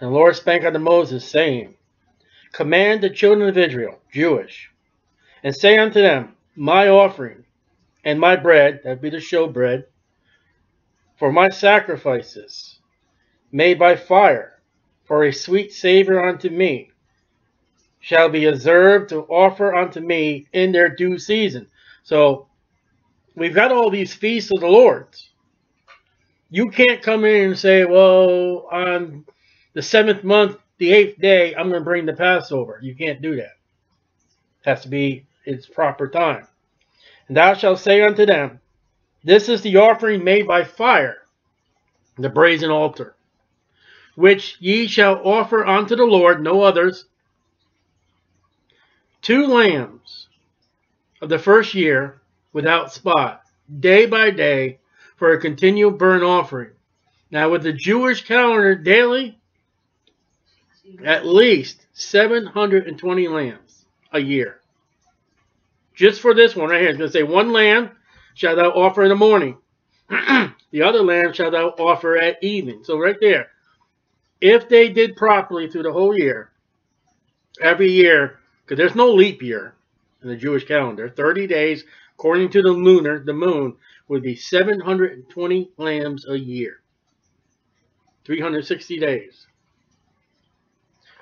And the Lord spake unto Moses, saying, Command the children of Israel, Jewish, and say unto them, My offering and my bread, that be the show bread, for my sacrifices made by fire, for a sweet savor unto me, shall be observed to offer unto me in their due season. So we've got all these feasts of the Lord's. You can't come in and say, well, on the seventh month, the eighth day, I'm going to bring the Passover. You can't do that. It has to be its proper time. And thou shalt say unto them, This is the offering made by fire, the brazen altar, which ye shall offer unto the Lord, no others, two lambs of the first year without spot, day by day, for a continual burnt offering. Now, with the Jewish calendar daily, at least 720 lambs a year. Just for this one right here, it's going to say, One lamb shall thou offer in the morning, the other lamb shall thou offer at evening. So, right there, if they did properly through the whole year, every year, because there's no leap year in the Jewish calendar, 30 days, according to the lunar, the moon, would be 720 lambs a year. 360 days.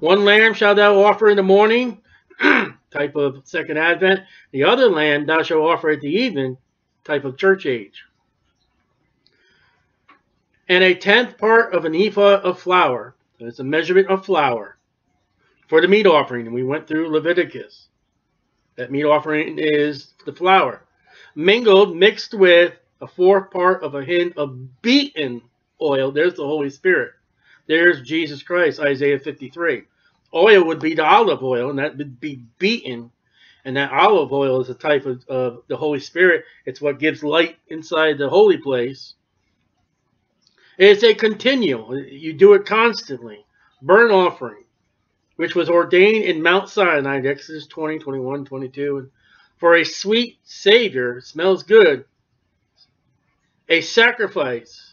One lamb shalt thou offer in the morning, type of second advent. The other lamb thou shalt offer at the evening, type of church age. And a tenth part of an ephah of flour. It's a measurement of flour for the meat offering. And we went through Leviticus. That meat offering is the flour. Mingled, mixed with a fourth part of a hin of beaten oil. There's the Holy Spirit. There's Jesus Christ, Isaiah 53. Oil would be the olive oil, and that would be beaten. And that olive oil is a type of, of the Holy Spirit. It's what gives light inside the holy place. It's a continual. You do it constantly. Burnt offering, which was ordained in Mount Sinai, Exodus 20, 21, 22. And for a sweet savor, smells good, a sacrifice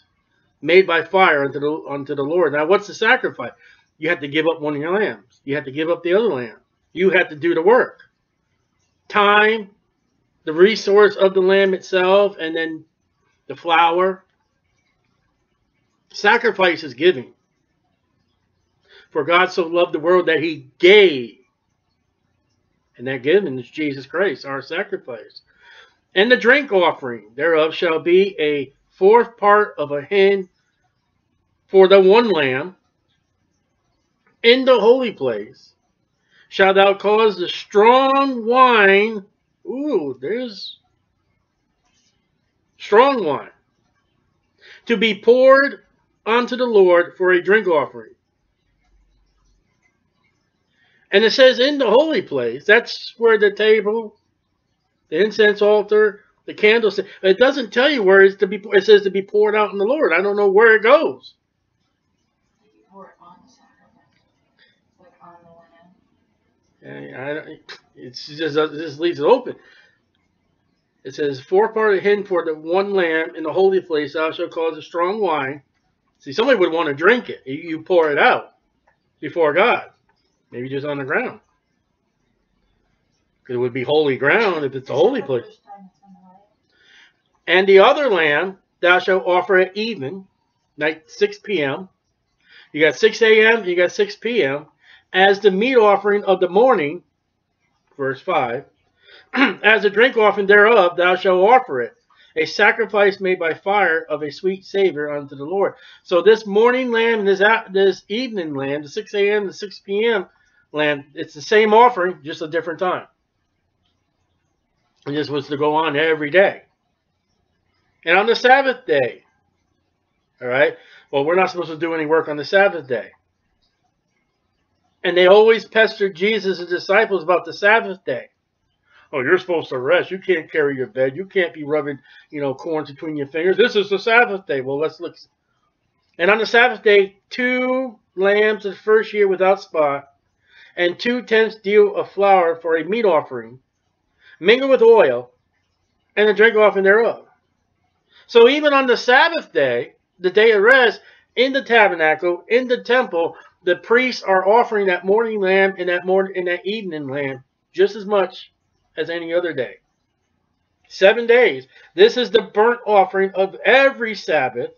made by fire unto the, unto the Lord. Now, what's the sacrifice? You have to give up one of your lambs. You have to give up the other lamb. You have to do the work. Time, the resource of the lamb itself, and then the flour. Sacrifice is giving. For God so loved the world that he gave. And that giving is Jesus Christ, our sacrifice. And the drink offering thereof shall be a fourth part of a hin for the one lamb in the holy place. Shall thou cause the strong wine, ooh, there's strong wine, to be poured unto the Lord for a drink offering. And it says in the holy place, that's where the table, the incense altar, the candlestick. It doesn't tell you where it's to be. It says to be poured out in the Lord. I don't know where it goes. I, it's just it just leaves it open. It says, four part of hin for the one lamb in the holy place thou shalt cause a strong wine. See, somebody would want to drink it. You pour it out before God. Maybe just on the ground. Because it would be holy ground if it's a holy place. And the other lamb thou shalt offer at even, night 6 p.m. You got 6 a.m., you got 6 p.m. As the meat offering of the morning, verse 5, as a drink offering thereof, thou shalt offer it, a sacrifice made by fire of a sweet savor unto the Lord. So this morning lamb this, this evening lamb, the 6 a.m. to 6 p.m. lamb, it's the same offering, just a different time. And this was to go on every day. And on the Sabbath day, all right, well, we're not supposed to do any work on the Sabbath day. And they always pestered Jesus and disciples about the Sabbath day. Oh, you're supposed to rest. You can't carry your bed. You can't be rubbing, you know, corns between your fingers. This is the Sabbath day. Well, let's look. And on the Sabbath day, two lambs of the first year without spot, and two tenths deal of flour for a meat offering, mingled with oil, and a drink offering thereof. So even on the Sabbath day, the day of rest, in the tabernacle, in the temple, the priests are offering that morning lamb and that morning and that evening lamb just as much as any other day. Seven days. This is the burnt offering of every Sabbath,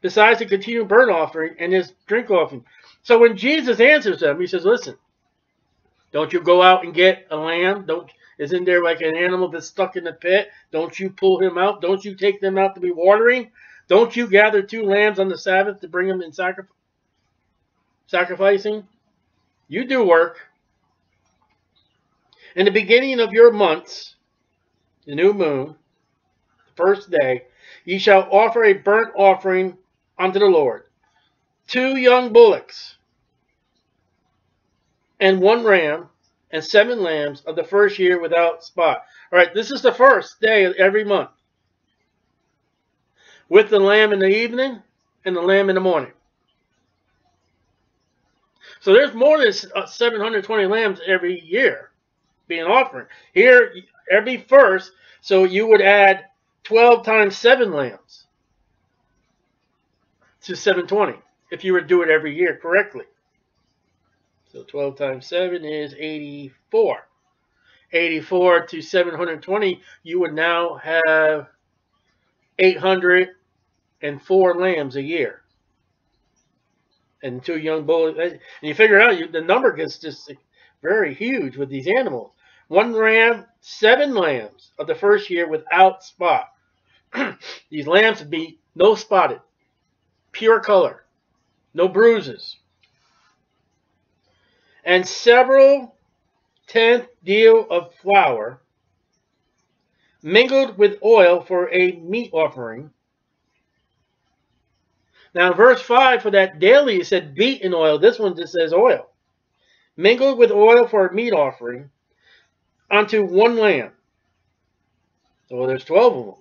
besides the continual burnt offering and his drink offering. So when Jesus answers them, he says, Listen, don't you go out and get a lamb? Don't isn't there like an animal that's stuck in the pit? Don't you pull him out? Don't you take them out to be watering? Don't you gather two lambs on the Sabbath to bring them in sacrifice? Sacrificing? You do work. In the beginning of your months, the new moon, the first day, ye shall offer a burnt offering unto the Lord. Two young bullocks, and one ram, and seven lambs of the first year without spot. All right, this is the first day of every month with the lamb in the evening and the lamb in the morning. So there's more than uh, 720 lambs every year being offered. Here, every first, so you would add 12 times 7 lambs to 720 if you were to do it every year correctly. So 12 times 7 is 84. 84 to 720, you would now have 804 lambs a year. And two young bulls. And you figure out you, the number gets just very huge with these animals. One ram, seven lambs of the first year without spot. these lambs would be no spotted, pure color, no bruises. And several tenth deal of flour mingled with oil for a meat offering now, verse 5 for that daily, it said beat in oil. This one just says oil. Mingled with oil for a meat offering unto one lamb. So there's 12 of them.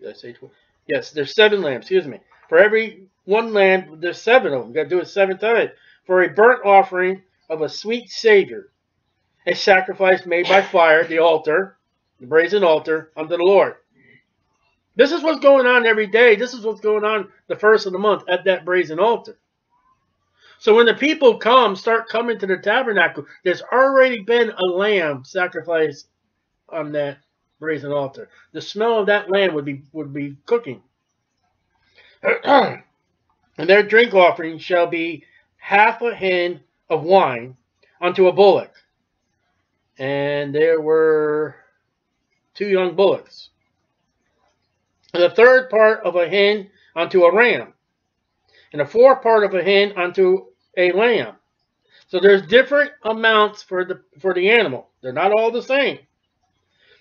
Did I say 12? Yes, there's seven lambs, excuse me. For every one lamb, there's seven of them. You've got to do it seven times. For a burnt offering of a sweet savor, a sacrifice made by fire, the altar, the brazen altar, unto the Lord. This is what's going on every day. This is what's going on the first of the month at that brazen altar. So when the people come, start coming to the tabernacle, there's already been a lamb sacrificed on that brazen altar. The smell of that lamb would be would be cooking. and their drink offering shall be half a hin of wine unto a bullock. And there were two young bullocks and the third part of a hin unto a ram, and the fourth part of a hin unto a lamb. So there's different amounts for the for the animal. They're not all the same.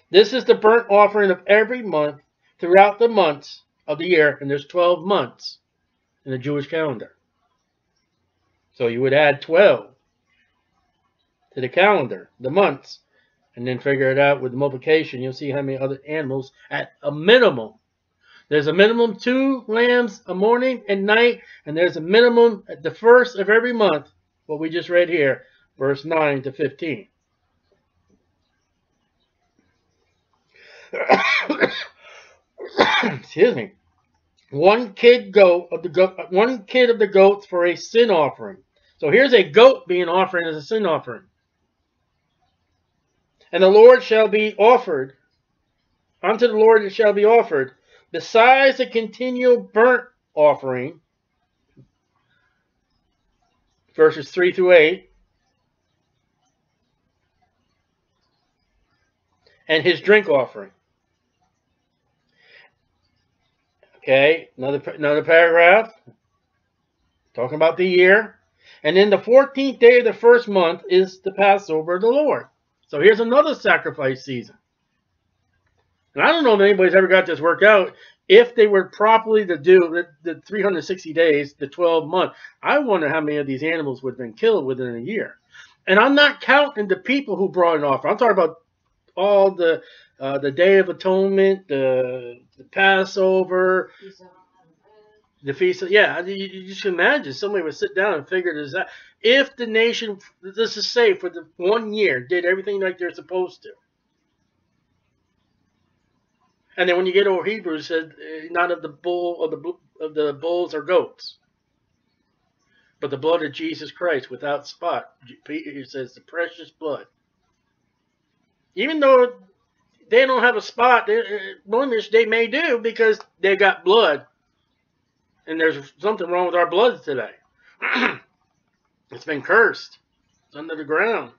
This is the burnt offering of every month throughout the months of the year, and there's 12 months in the Jewish calendar. So you would add 12 to the calendar, the months, and then figure it out with the multiplication. You'll see how many other animals at a minimum there's a minimum two lambs a morning and night, and there's a minimum at the first of every month, what we just read here, verse 9 to 15. Excuse me one kid goat of the goat, one kid of the goats for a sin offering. So here's a goat being offered as a sin offering. And the Lord shall be offered, unto the Lord it shall be offered, besides the continual burnt offering, verses 3 through 8, and his drink offering. Okay, another another paragraph talking about the year. And then the 14th day of the first month is the Passover of the Lord. So here's another sacrifice season. And I don't know if anybody's ever got this worked out. If they were properly to do the, the 360 days, the 12 month, I wonder how many of these animals would have been killed within a year. And I'm not counting the people who brought an offer. I'm talking about all the uh, the Day of Atonement, the, the Passover, the feast. Of, yeah, you, you just imagine somebody would sit down and figure this out. If the nation, this is say, for the one year, did everything like they're supposed to. And then when you get over Hebrews, it said eh, not of the bull of the of the bulls or goats, but the blood of Jesus Christ without spot. He says the precious blood. Even though they don't have a spot, blemish uh, they may do because they got blood, and there's something wrong with our blood today. it's been cursed. It's under the ground.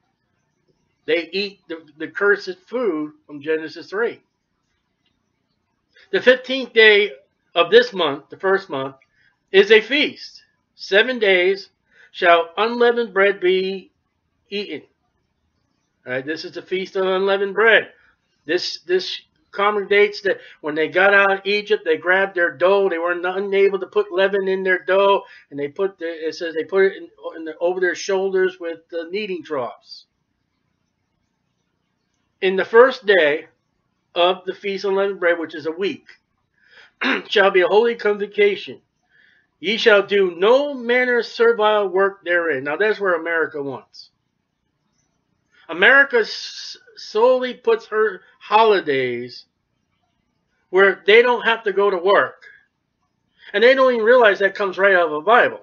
They eat the, the cursed food from Genesis 3. The 15th day of this month, the first month, is a feast. Seven days shall unleavened bread be eaten. All right, this is the feast of unleavened bread. This this accommodates that when they got out of Egypt, they grabbed their dough. They were unable to put leaven in their dough, and they put the, it says they put it in, in the, over their shoulders with the kneading troughs. In the first day of the feast of unleavened bread, which is a week, shall be a holy convocation. Ye shall do no manner of servile work therein. Now that's where America wants. America solely puts her holidays where they don't have to go to work. And they don't even realize that comes right out of the Bible.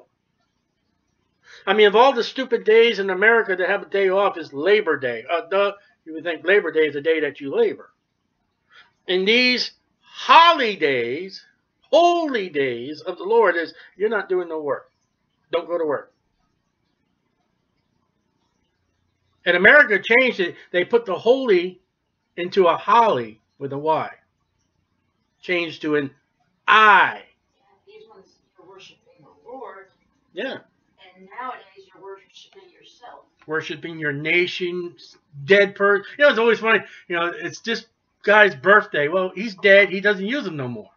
I mean, of all the stupid days in America to have a day off is Labor Day. Uh, duh, you would think Labor Day is the day that you labor. In these holidays, holy days of the Lord is you're not doing no work. Don't go to work. And America changed it. They put the holy into a holly with a Y. Changed to an I. These ones are worshiping the Lord. Yeah. And nowadays you're worshiping yourself. Worshiping your nation, dead person. You know, it's always funny. You know, it's this guy's birthday. Well, he's dead. He doesn't use them no more.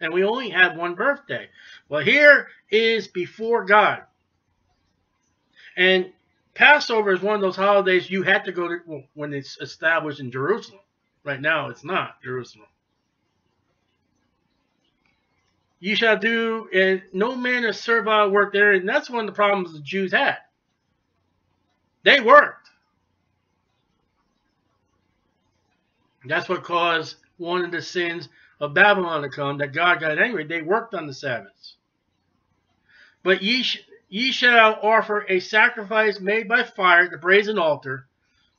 And we only have one birthday. Well, here is before God. And Passover is one of those holidays you had to go to when it's established in Jerusalem. Right now, it's not Jerusalem. You shall do, and no man is servile work there, and that's one of the problems the Jews had. They worked. That's what caused one of the sins of Babylon to come, that God got angry. They worked on the Sabbaths. But ye, Ye shall offer a sacrifice made by fire at the brazen altar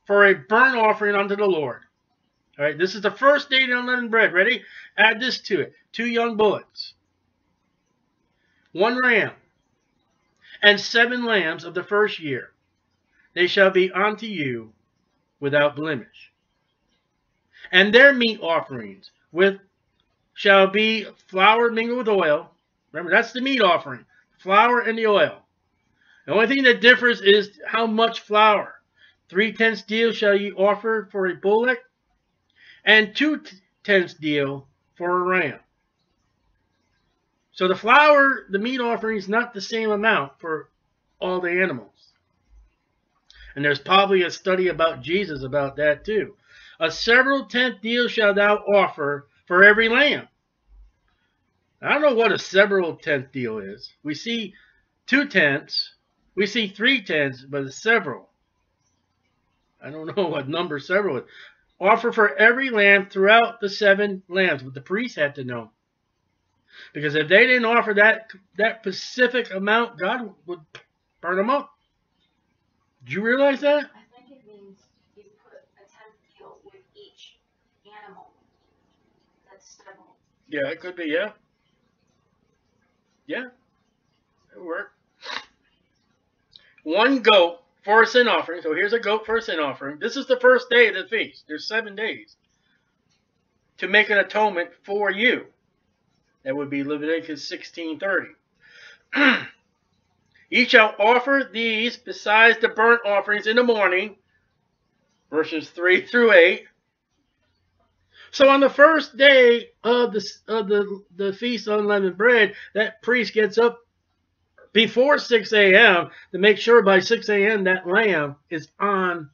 for a burnt offering unto the Lord. All right, this is the first day of unleavened bread. Ready? Add this to it. Two young bullocks, one ram, and seven lambs of the first year. They shall be unto you without blemish. And their meat offerings with shall be flour mingled with oil. Remember, that's the meat offering. Flour and the oil. The only thing that differs is how much flour. Three tenths deal shall ye offer for a bullock, and two tenths deal for a ram. So the flour, the meat offering is not the same amount for all the animals. And there's probably a study about Jesus about that too. A several tenth deal shall thou offer for every lamb. I don't know what a several tenth deal is. We see two tenths we see three tens, but it's several. I don't know what number several is. Offer for every lamb throughout the seven lambs, but the priests had to know. Because if they didn't offer that that specific amount, God would burn them up. Do you realize that? I think it means you put a tenth deal with each animal that's several. Yeah, it could be, yeah. Yeah. It would work. One goat for a sin offering. So here's a goat for a sin offering. This is the first day of the feast. There's seven days to make an atonement for you. That would be Leviticus 16:30. Ye shall offer these besides the burnt offerings in the morning, verses 3 through 8. So on the first day of the, of the, the Feast of Unleavened Bread, that priest gets up before 6 a.m. to make sure by 6 a.m. that lamb is on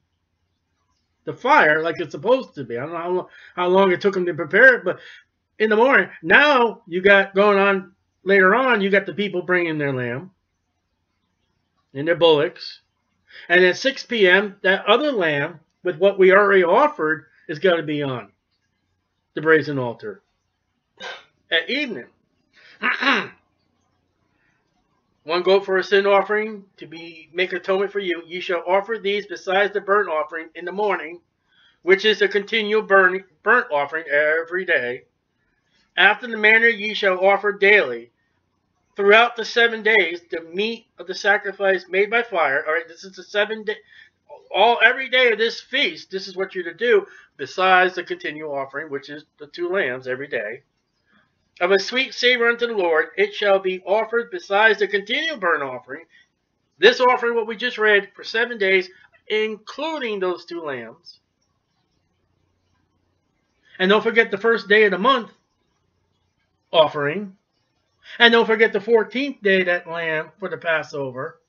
the fire like it's supposed to be. I don't know how long, how long it took them to prepare it, but in the morning, now you got going on later on, you got the people bringing their lamb and their bullocks. And at 6 p.m., that other lamb with what we already offered is going to be on the brazen altar at evening. One goat for a sin offering to be make atonement for you. Ye shall offer these besides the burnt offering in the morning, which is a continual burn, burnt offering every day. After the manner ye shall offer daily, throughout the seven days, the meat of the sacrifice made by fire. All right, this is the seven day, all every day of this feast. This is what you're to do, besides the continual offering, which is the two lambs every day of a sweet savor unto the Lord, it shall be offered besides the continual burnt offering. This offering, what we just read, for seven days, including those two lambs. And don't forget the first day of the month offering. And don't forget the 14th day, that lamb for the Passover.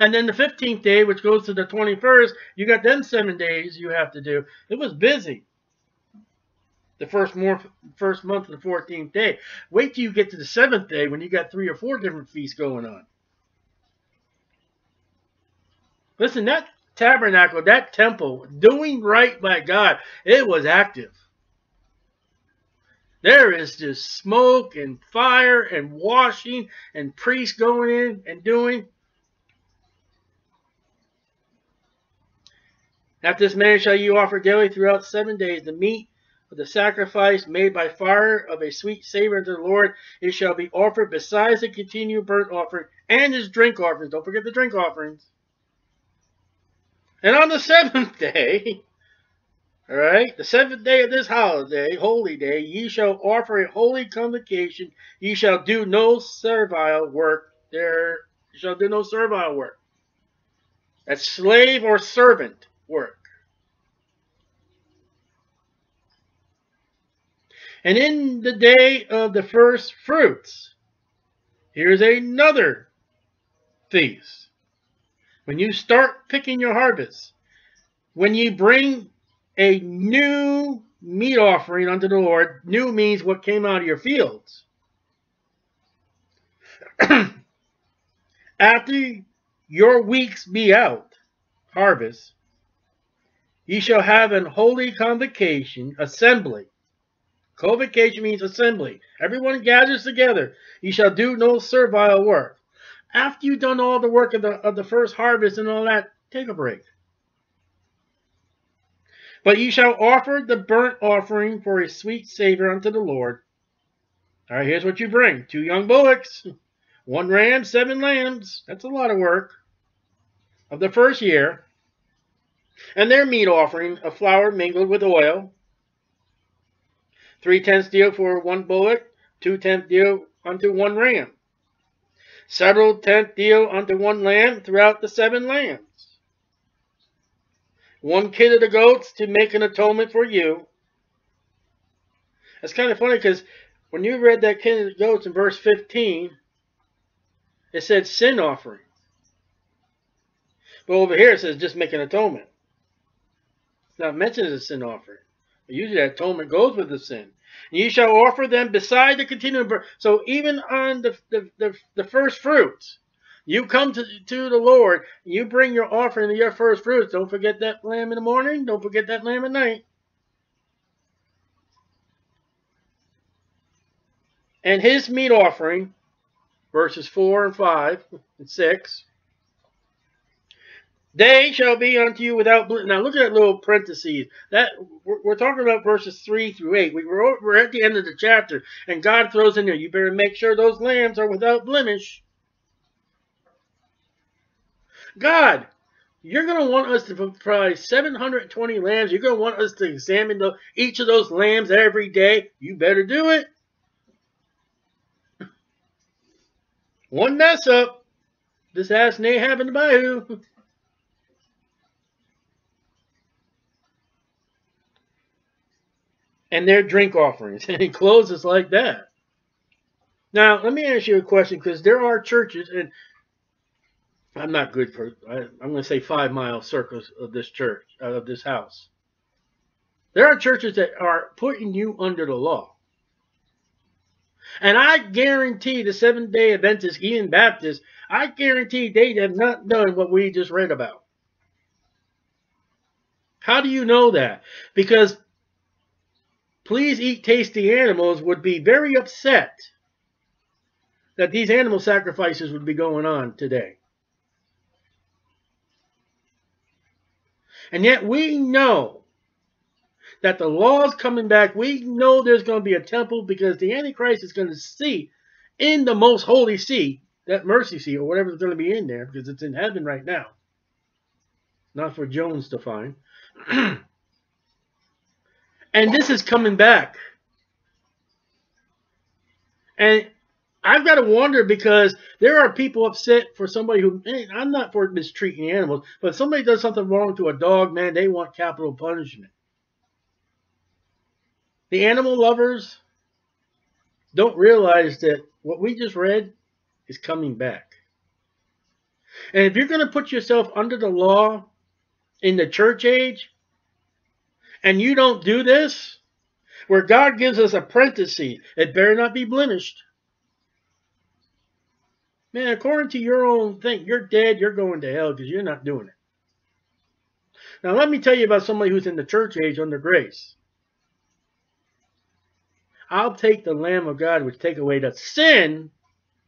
And then the 15th day, which goes to the 21st, you got them seven days you have to do. It was busy the first first month of the 14th day. Wait till you get to the seventh day when you got three or four different feasts going on. Listen, that tabernacle, that temple, doing right by God, it was active. There is just smoke and fire and washing and priests going in and doing. After this manner shall you offer daily throughout seven days the meat of the sacrifice made by fire of a sweet savor unto the Lord, it shall be offered besides the continued burnt offering and his drink offerings. Don't forget the drink offerings. And on the seventh day, all right, the seventh day of this holiday, holy day, ye shall offer a holy convocation. Ye shall do no servile work. There, shall do no servile work. That's slave or servant work. And in the day of the first fruits, here's another feast. When you start picking your harvest, when you bring a new meat offering unto the Lord, new means what came out of your fields. After your weeks be out, harvest, ye shall have an holy convocation, assembly, Convocation means assembly. Everyone gathers together. You shall do no servile work. After you've done all the work of the, of the first harvest and all that, take a break. But you shall offer the burnt offering for a sweet savor unto the Lord. All right, here's what you bring. Two young bullocks, one ram, seven lambs. That's a lot of work. Of the first year. And their meat offering, a flour mingled with oil, Three tenths deal for one bullock, two tenths deal unto one ram. Several tenth deal unto one lamb throughout the seven lambs. One kid of the goats to make an atonement for you. It's kind of funny because when you read that kid of the goats in verse 15, it said sin offering. But over here it says just make an atonement. It's not mentioned as a sin offering. Usually atonement goes with the sin. Ye shall offer them beside the continuing burnt. So even on the, the, the, the, first fruits, you come to, to the Lord, you bring your offering of your first fruits. Don't forget that lamb in the morning. Don't forget that lamb at night. And his meat offering, verses 4 and 5 and 6, they shall be unto you without blemish. Now look at that little parentheses. That we're, we're, talking about verses three through eight. We were we're at the end of the chapter, and God throws in there. You better make sure those lambs are without blemish. God, you're going to want us to provide 720 lambs. You're going to want us to examine the, each of those lambs every day. You better do it. One mess up. This ass Nadab and Abihu. and their drink offerings. And he closes like that. Now, let me ask you a question because there are churches, and I'm not good for, I, am going to say five mile circles of this church, of this house. There are churches that are putting you under the law. And I guarantee the Seventh day Adventists, even Baptists, I guarantee they have not done what we just read about. How do you know that? Because Please Eat Tasty Animals would be very upset that these animal sacrifices would be going on today. And yet we know that the law is coming back. We know there's going to be a temple because the Antichrist is going to see in the most holy sea, that mercy seat or whatever's going to be in there because it's in heaven right now. Not for Jones to find. And this is coming back. And I've got to wonder because there are people upset for somebody who, I'm not for mistreating animals, but if somebody does something wrong to a dog, man, they want capital punishment. The animal lovers don't realize that what we just read is coming back. And if you're going to put yourself under the law in the church age, and you don't do this, where God gives us a apprentices, it better not be blemished. Man, according to your own thing, you're dead, you're going to hell because you're not doing it. Now, let me tell you about somebody who's in the church age under grace. I'll take the Lamb of God, which take away the sin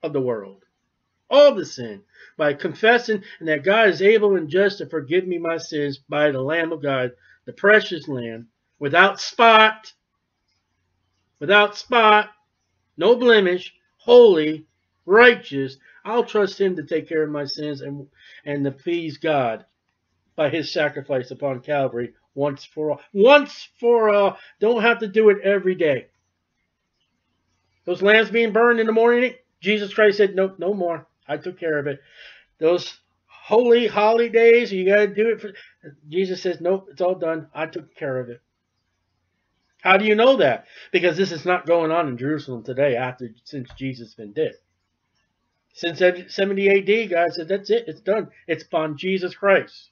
of the world, all the sin, by confessing and that God is able and just to forgive me my sins by the Lamb of God the precious lamb, without spot, without spot, no blemish, holy, righteous. I'll trust him to take care of my sins and, and to please God by his sacrifice upon Calvary once for all. Once for all. Don't have to do it every day. Those lambs being burned in the morning, Jesus Christ said, no, no more. I took care of it. Those holy holidays. You got to do it for. Jesus says, nope, it's all done. I took care of it. How do you know that? Because this is not going on in Jerusalem today after since Jesus been dead. Since 70 AD, God said, that's it. It's done. It's upon Jesus Christ.